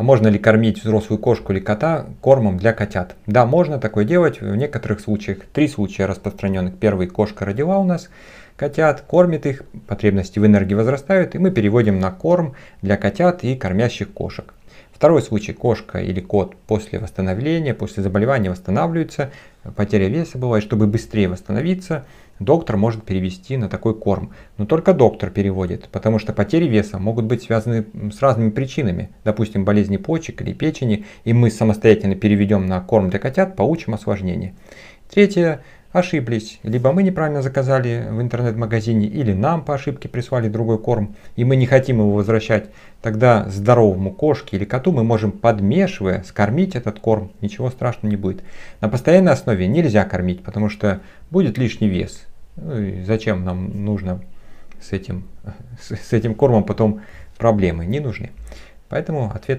а можно ли кормить взрослую кошку или кота кормом для котят? Да, можно такое делать в некоторых случаях. Три случая распространенных. Первый, кошка родила у нас котят, кормит их, потребности в энергии возрастают, и мы переводим на корм для котят и кормящих кошек. Второй случай, кошка или кот после восстановления, после заболевания восстанавливается, потеря веса бывает, чтобы быстрее восстановиться, доктор может перевести на такой корм. Но только доктор переводит, потому что потери веса могут быть связаны с разными причинами. Допустим, болезни почек или печени, и мы самостоятельно переведем на корм для котят, получим осложнение. Третье, ошиблись. Либо мы неправильно заказали в интернет-магазине, или нам по ошибке прислали другой корм, и мы не хотим его возвращать. Тогда здоровому кошке или коту мы можем, подмешивая, скормить этот корм. Ничего страшного не будет. На постоянной основе нельзя кормить, потому что будет лишний вес. Ну и зачем нам нужно с этим, с этим кормом потом проблемы? Не нужны. Поэтому ответ такой.